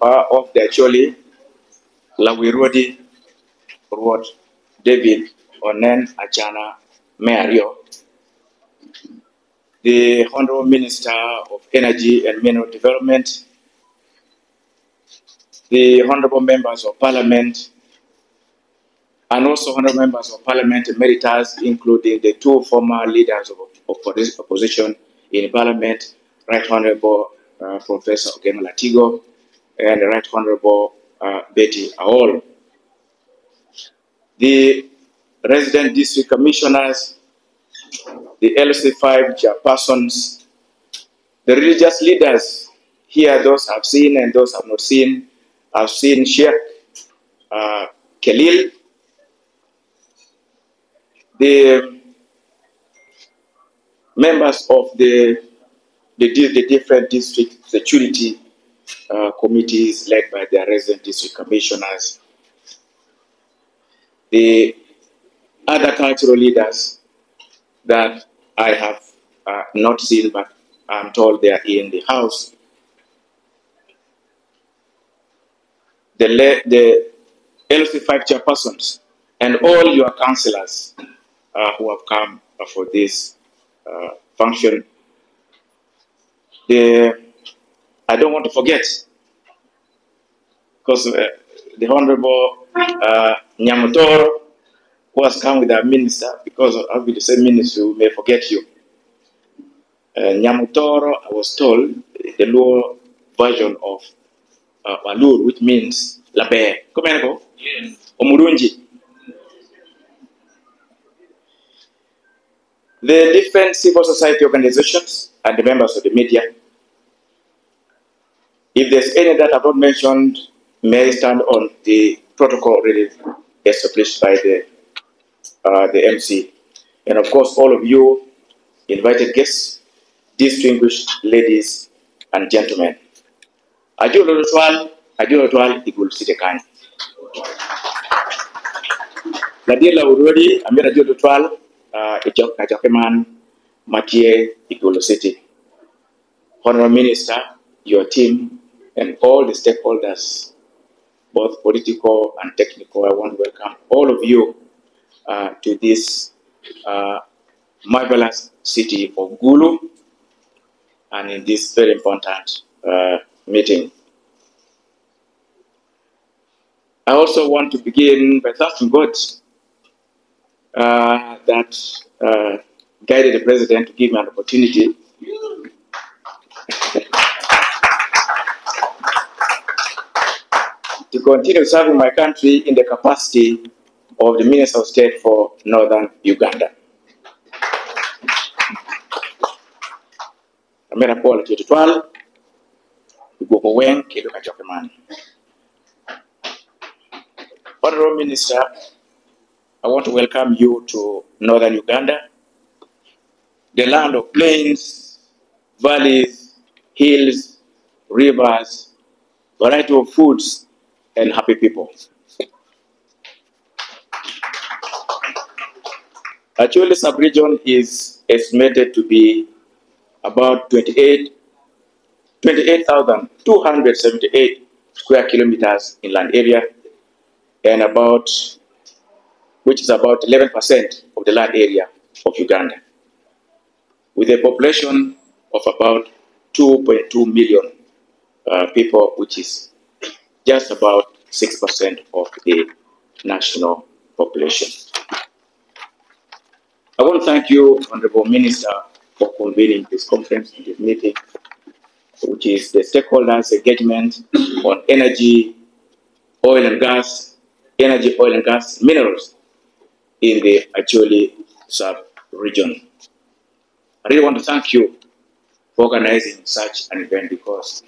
of the Acholi, Lawirodi, Rwot, David, Onen, Acana, Mario, the Honorable Minister of Energy and Mineral Development, the Honorable Members of Parliament, and also Honorable Members of Parliament emeritus, including the two former leaders of, of opposition in Parliament, Right Honorable uh, Professor Ogenga Latigo and the Right Honorable uh, Betty Aol. The resident district commissioners, the LC5 chairpersons, the religious leaders, here those I've seen and those I've not seen. I've seen Sheikh uh, Khalil, the members of the, the, the different district security uh, committees led by their resident district commissioners, the other cultural leaders that I have uh, not seen, but I'm told they are in the house. The, the LC5 chairpersons and all your councillors uh, who have come for this uh, function. The, I don't want to forget, because uh, the Honorable uh, Nyamutoro, who has come with our minister, because I'll be the same minister who may forget you. Uh, Nyamutoro, I was told, the lower version of uh, Walur, which means Labe. Come on, yes. Omurunji. The different civil society organizations and the members of the media. If there's any that I've not mentioned, may stand on the protocol already established by the, uh, the MC. And of course, all of you invited guests, distinguished ladies and gentlemen. Ajulo Ritual, Ajulo Ritual, Igul Sitekani. Ladila Urodi, Amira Ajulo Ritual, Kajakeman, Matie, Igulu City. Honorable Minister, your team, and all the stakeholders, both political and technical, I want to welcome all of you uh, to this uh, marvelous city of Gulu and in this very important uh, meeting. I also want to begin by thanking God uh, that uh, guided the president to give me an opportunity to continue serving my country in the capacity of the Minister of State for Northern Uganda. Amera Paul Kitutwal, Igoko Weng. Honorable Minister, I want to welcome you to Northern Uganda, the land of plains, valleys, hills, rivers, variety of foods, and happy people. Actually, sub-region is estimated to be about 28 28,278 square kilometers in land area and about, which is about 11% of the land area of Uganda, with a population of about 2.2 million uh, people, which is just about 6% of the national population. I want to thank you, Honorable Minister, for convening this conference and this meeting, which is the stakeholders' engagement on energy, oil and gas, energy, oil and gas, minerals in the Acholi sub-region. I really want to thank you for organizing such an event because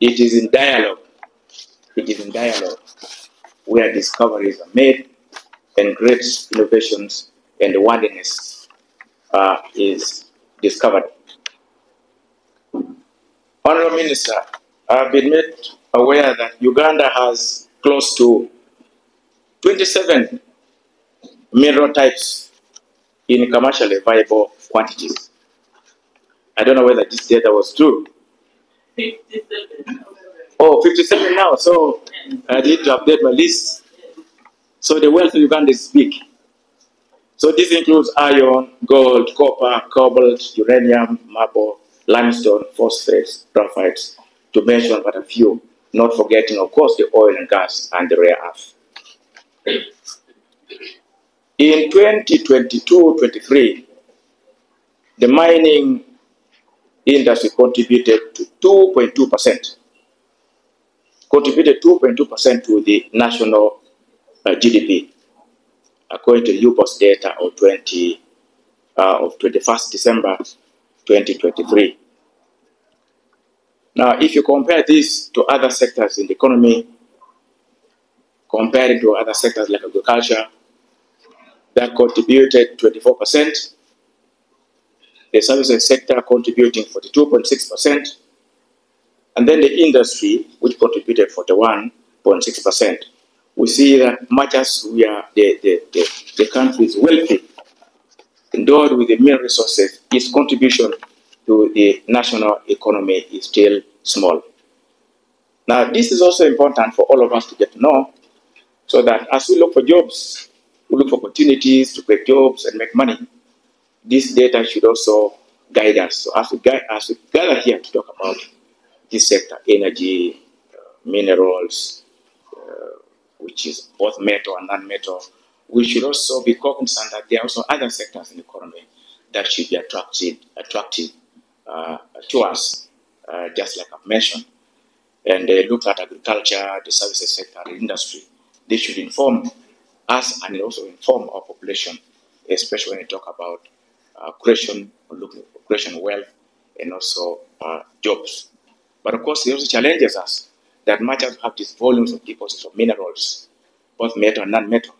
it is in dialogue it is in dialogue where discoveries are made and great innovations and worthiness uh, is discovered. Honorable Minister, I've been made aware that Uganda has close to 27 mineral types in commercially viable quantities. I don't know whether this data was true. Oh, 57 now, so I need to update my list. So the wealth of Uganda is big. So this includes iron, gold, copper, cobalt, uranium, marble, limestone, phosphates, graphites, to mention but a few, not forgetting, of course, the oil and gas and the rare earth. In 2022-23, the mining industry contributed to 2.2%, contributed 2.2% to the national uh, GDP, according to UBOS data of 20 uh, of 21st December 2023. Now, if you compare this to other sectors in the economy, comparing to other sectors like agriculture, that contributed 24%, the services sector contributing 42.6%, and then the industry, which contributed 41.6%. We see that much as we are the, the, the, the country is wealthy, endowed with the mineral resources, its contribution to the national economy is still small. Now, this is also important for all of us to get to know so that as we look for jobs, we look for opportunities to create jobs and make money. This data should also guide us. So as we, guide, as we gather here to talk about this sector, energy, uh, minerals, uh, which is both metal and non-metal, we should also be cognizant that there are also other sectors in the economy that should be attractive, attractive uh, to us, uh, just like I've mentioned. And they look at agriculture, the services sector, the industry. They should inform us and also inform our population, especially when you talk about uh, creation, creation wealth, and also uh, jobs. But of course, it also challenges us that much as have these volumes of deposits of minerals, both metal and non-metal,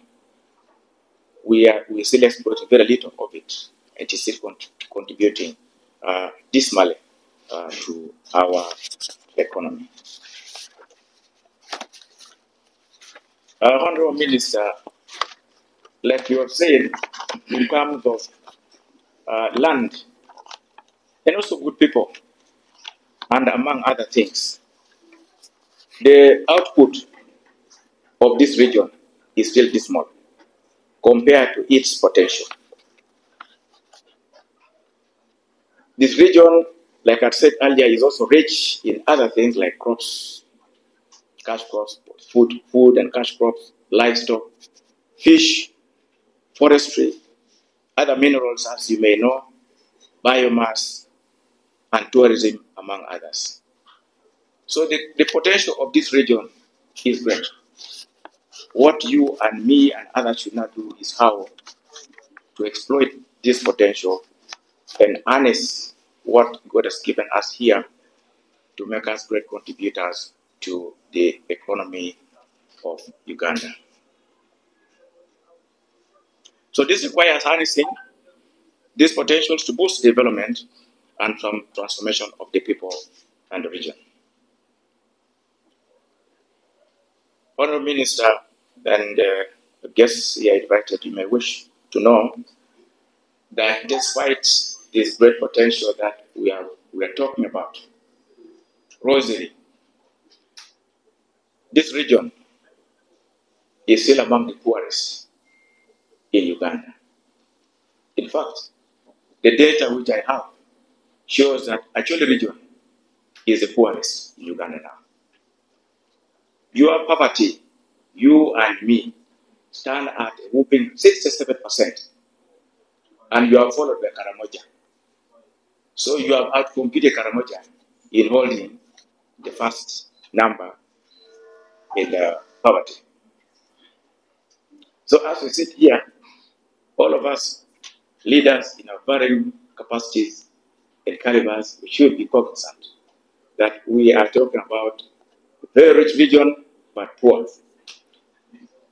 we are we still exploit very little of it, and it is still contributing uh, dismally uh, to our economy. Uh, Honorable Minister, like you have said, in terms of uh, land and also good people, and among other things, the output of this region is still dismal compared to its potential. This region, like I said earlier, is also rich in other things like crops, cash crops, food, food and cash crops, livestock, fish, forestry, other minerals, as you may know, biomass, and tourism, among others. So the, the potential of this region is great. What you and me and others should not do is how to exploit this potential and harness what God has given us here to make us great contributors to the economy of Uganda. So this requires harnessing these potentials to boost development and from transformation of the people and the region. Honorable Minister and uh, guests here invited, you may wish to know that despite this great potential that we are, we are talking about, Rosary, this region is still among the poorest in Uganda. In fact, the data which I have shows that Acholi region is the poorest in Uganda now. Your poverty, you and me, stand at a whooping 67%, and you are followed by Karamoja. So you have outcompeted Karamoja in holding the first number in the poverty. So as we sit here, all of us leaders in our varying capacities and calibers, we should be cognizant that we are talking about very rich region but poor.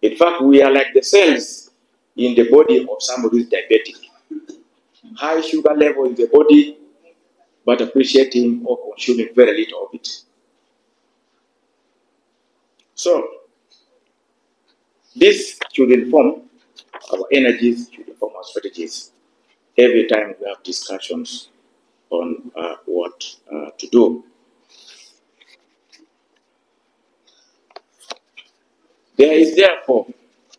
In fact, we are like the cells in the body of somebody who is diabetic. High sugar level in the body, but appreciating or consuming very little of it. So, this should inform our energies, should inform our strategies every time we have discussions on uh, what uh, to do. There is therefore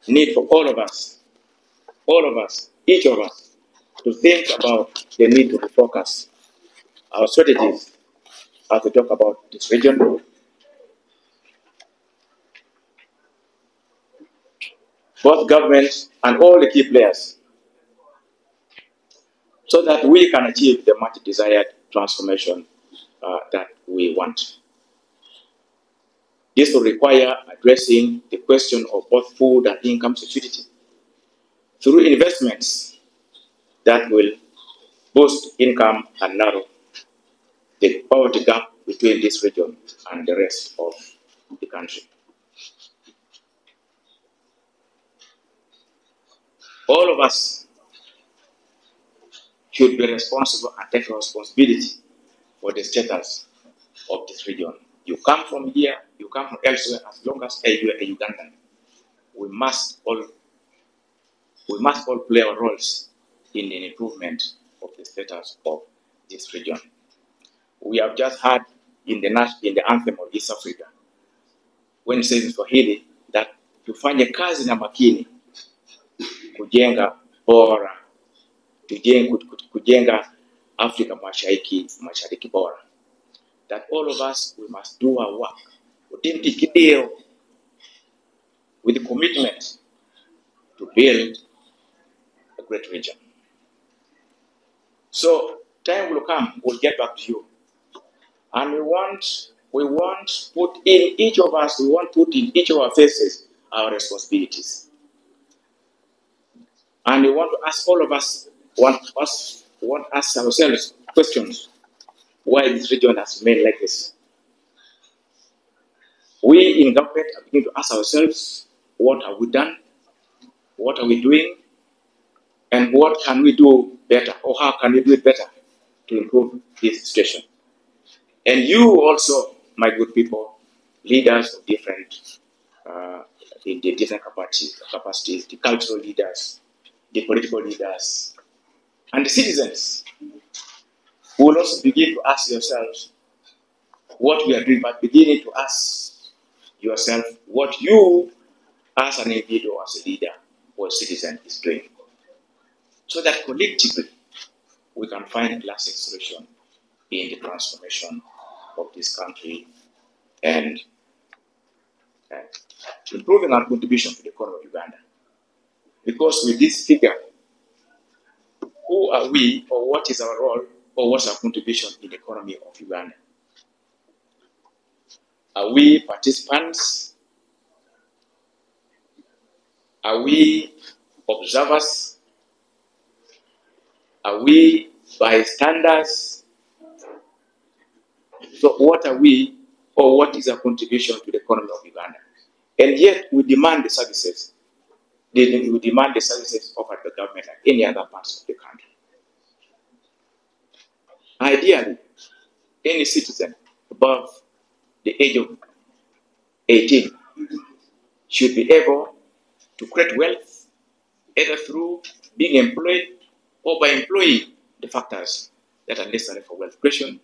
need for all of us, all of us, each of us, to think about the need to refocus our strategies as we talk about this region. Both governments and all the key players, so that we can achieve the much desired transformation uh, that we want. This will require addressing the question of both food and income security through investments that will boost income and narrow the poverty gap between this region and the rest of the country. All of us should be responsible and take responsibility for the status of this region. You come from here, you come from elsewhere, as long as you are a Ugandan, we must all we must all play our roles in the improvement of the status of this region. We have just heard in the in the anthem of East Africa when it says in Swahili that tufanye kazi na makini kujenga bora, tujenge, kujenga Afrika Mashariki Mashariki bora. That all of us we must do our work. Utimti kideo with commitment to build a great region. So time will come, we'll get back to you. And we want we want put in each of us, we want put in each of our faces our responsibilities. And we want to ask all of us, want us to ask ourselves questions why this region has remained like this. We in government are beginning to ask ourselves, what have we done? What are we doing? And what can we do better? Or how can we do it better to improve this situation? And you also, my good people, leaders of different, uh, in the different capacities, capacities, the cultural leaders, the political leaders, and the citizens, will also begin to ask yourselves what we are doing, but beginning to ask yourself what you, as an individual, as a leader or a citizen, is doing. So that collectively we can find a lasting solution in the transformation of this country and uh, improving our contribution to the economy of Uganda. Because with this figure, who are we or what is our role or what's our contribution in the economy of Uganda? Are we participants? Are we observers? Are we bystanders? So, what are we, or what is our contribution to the economy of Uganda? And yet, we demand the services. We demand the services offered by government like any other parts of the country. Ideally, any citizen above the age of 18 should be able to create wealth either through being employed or by employing the factors that are necessary for wealth creation.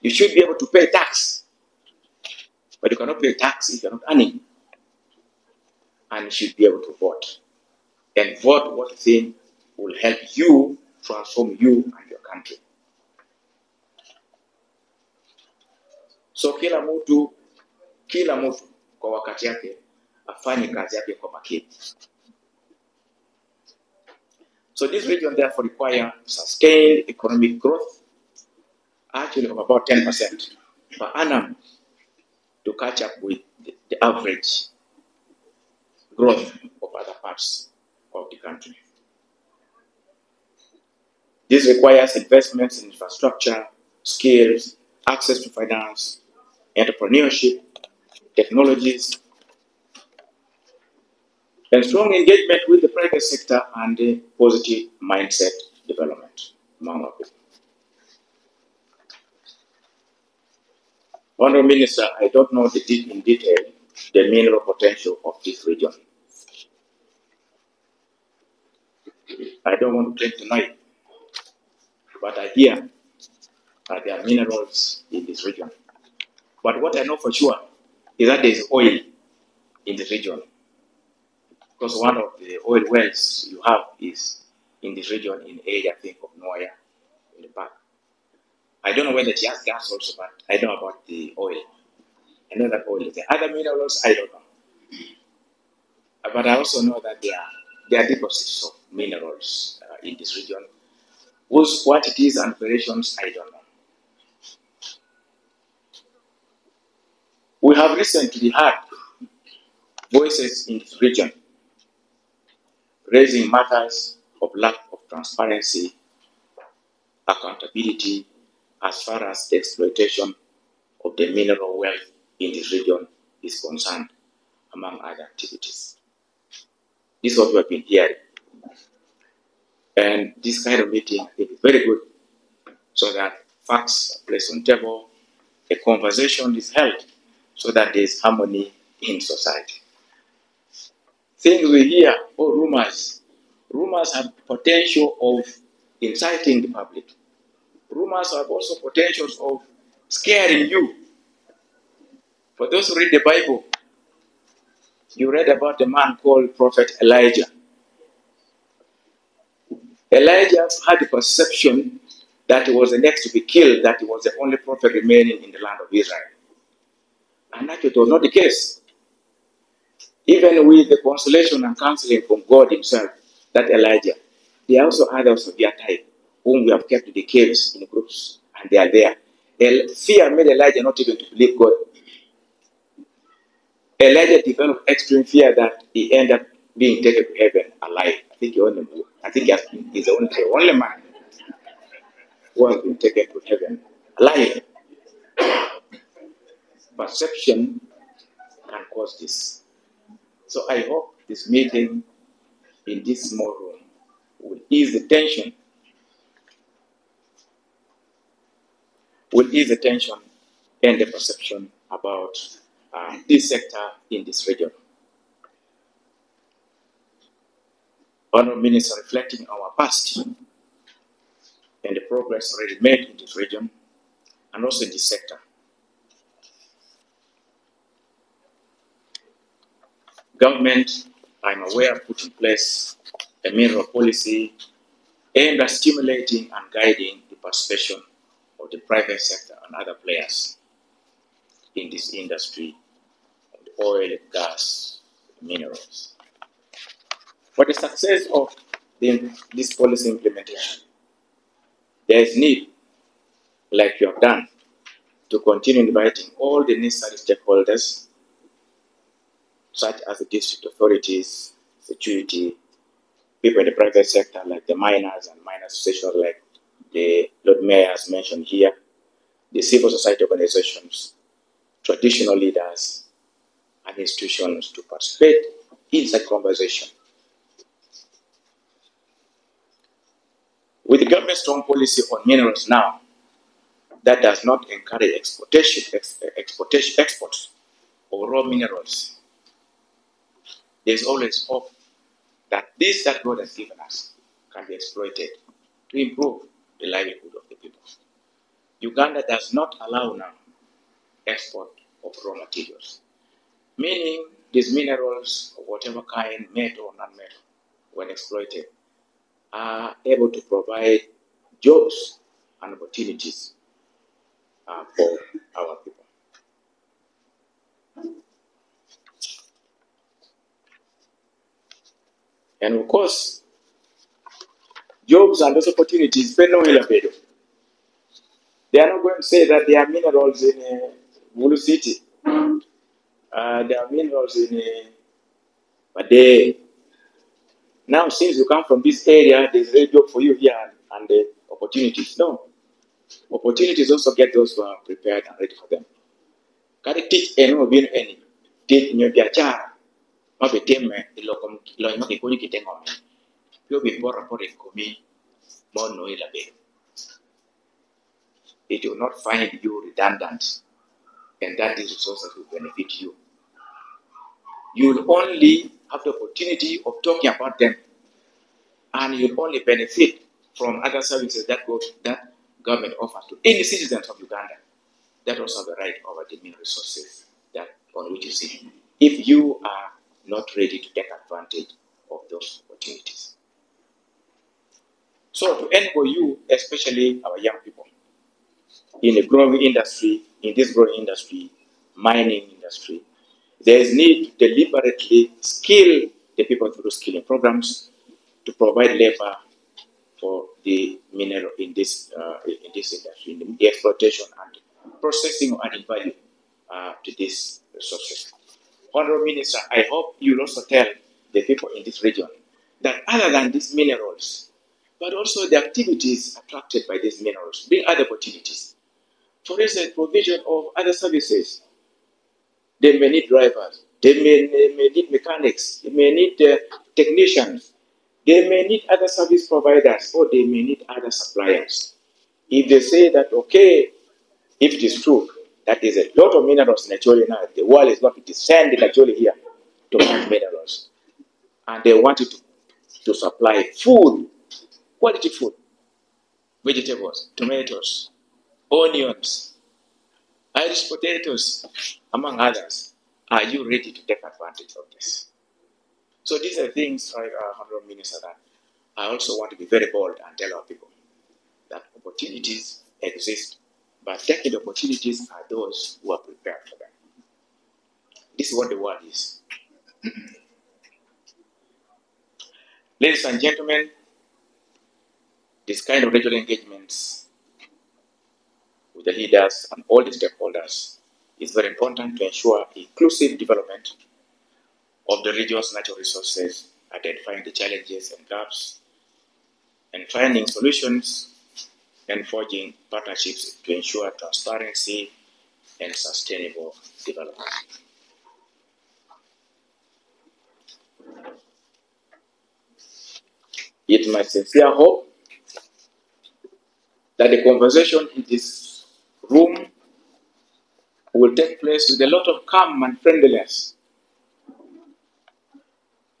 You should be able to pay tax, but you cannot pay tax if you're not earning. And you should be able to vote. And vote what thing will help you transform you and your country. So kila mutu kila mtu kwa wakati yake afanye kazi yake kwa makini. So this region therefore require sustained economic growth, actually of about 10% per annum to catch up with the average growth of other parts of the country. This requires investments in infrastructure, skills, access to finance, entrepreneurship, technologies, and strong engagement with the private sector and a positive mindset development among our people. Honorable Minister, I don't know the in detail the mineral potential of this region. I don't want to claim tonight, but I hear that there are minerals in this region. But what I know for sure is that there is oil in the region. Because one of the oil wells you have is in this region in area, I think, of Nwoya in the park. I don't know whether she has gas also, but I know about the oil. I know that oil is there. Other minerals, I don't know. But I also know that there are, there are deposits of minerals uh, in this region. Whose quantities and operations, I don't know. We have recently had voices in this region raising matters of lack of transparency, accountability as far as the exploitation of the mineral wealth in this region is concerned, among other activities. This is what we have been hearing. And this kind of meeting, is very good so that facts are placed on table, a conversation is held so that there is harmony in society. Things we hear or rumors, rumors have potential of inciting the public. Rumors have also potentials of scaring you. For those who read the Bible, you read about a man called Prophet Elijah. Elijah had a perception that he was the next to be killed, that he was the only prophet remaining in the land of Israel. And that it was not the case. Even with the consolation and counseling from God Himself, that Elijah, there are also others of their type whom we have kept in the caves in groups, and they are there. Fear made Elijah not even to believe God. Elijah developed extreme fear that he ended up being taken to heaven alive. I think he only, I think he has he's the only, the only man who has been taken to heaven alive. Perception can cause this. So I hope this meeting in this small room will ease the tension, will ease the tension and the perception about uh, this sector in this region. Honorable Minister, reflecting our past and the progress already made in this region and also in this sector. Government, I'm aware, put in place a mineral policy aimed at stimulating and guiding the participation of the private sector and other players in this industry oil, gas, minerals. For the success of the, this policy implementation, there is need, like you have done, to continue inviting all the necessary stakeholders, such as the district authorities, security, people in the private sector, like the miners and miners associations, like the Lord Mayor has mentioned here, the civil society organizations, traditional leaders, and institutions to participate in such conversation. With the government's strong policy on minerals now, that does not encourage exportation, ex, exportation, exports of raw minerals. There's always hope that this that God has given us can be exploited to improve the livelihood of the people. Uganda does not allow now export of raw materials, meaning these minerals of whatever kind, metal or non-metal, when exploited, are able to provide jobs and opportunities uh, for our people. And of course, jobs and those opportunities, they. They are not going to say that there are minerals in uh, Gulu City. Uh, there are minerals in uh, Bade. Now, since you come from this area, there's a job for you here and, the opportunities. No. Opportunities also get those who are prepared and ready for them. Kadi teach eno bin eni. Teach nyo biachara. Mabe teme iloko iloko maki kuni kitengo me. Pio bi bora pore kumi mo no ila be. It will not find you redundant and that these resources will benefit you. You will only have the opportunity of talking about them and you'll only benefit from other services that go, that government offers to any citizens of Uganda that also have the right over the mineral resources that on which you see. if you are not ready to take advantage of those opportunities. So to enable you, especially our young people, in a growing industry, in this growing industry, mining industry, there is need to deliberately skill the people through skilling programs to provide labor for the mineral in this uh, in this industry, in the exploitation and processing adding value uh, to these resources. Honorable Minister, I hope you'll also tell the people in this region that other than these minerals, but also the activities attracted by these minerals, bring other opportunities. For instance, provision of other services. They may need drivers, they may, they may need mechanics, they may need uh, technicians, they may need other service providers, or they may need other suppliers. If they say that, okay, if it is true, that is a lot of minerals in now, the world is going to descend in here to find minerals. And they wanted to, to supply food, quality food, vegetables, tomatoes, onions, Irish potatoes, among others. Are you ready to take advantage of this? So these are things, uh, Minister, that I also want to be very bold and tell our people that opportunities exist, but taking opportunities are those who are prepared for them. This is what the world is. Ladies and gentlemen, this kind of regional engagements the leaders and all the stakeholders is very important to ensure inclusive development of the region's natural resources, identifying the challenges and gaps, and finding solutions and forging partnerships to ensure transparency and sustainable development. It's my sincere hope that the conversation in this room will take place with a lot of calm and friendliness.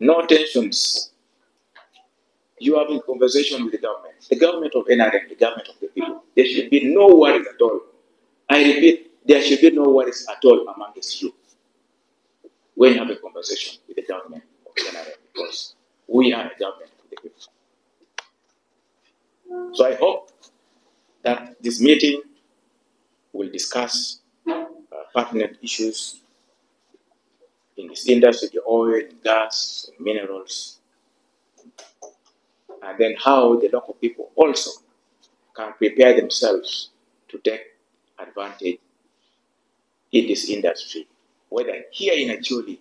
No tensions. You have a conversation with the government, the government of NRM, the government of the people. There should be no worries at all. I repeat, there should be no worries at all amongst you when you have a conversation with the government of NRM because we are a government of the people. So I hope that this meeting will discuss uh, pertinent issues in this industry, the oil, gas, minerals, and then how the local people also can prepare themselves to take advantage in this industry, whether here in Acholi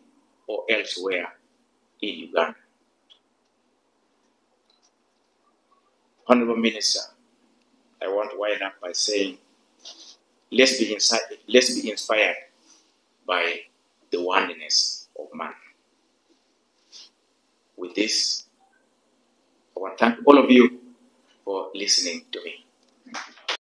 or elsewhere in Uganda. Honorable Minister, I want to wind up by saying, let's be, insi- let's be inspired by the oneness of man. With this, I want to thank all of you for listening to me.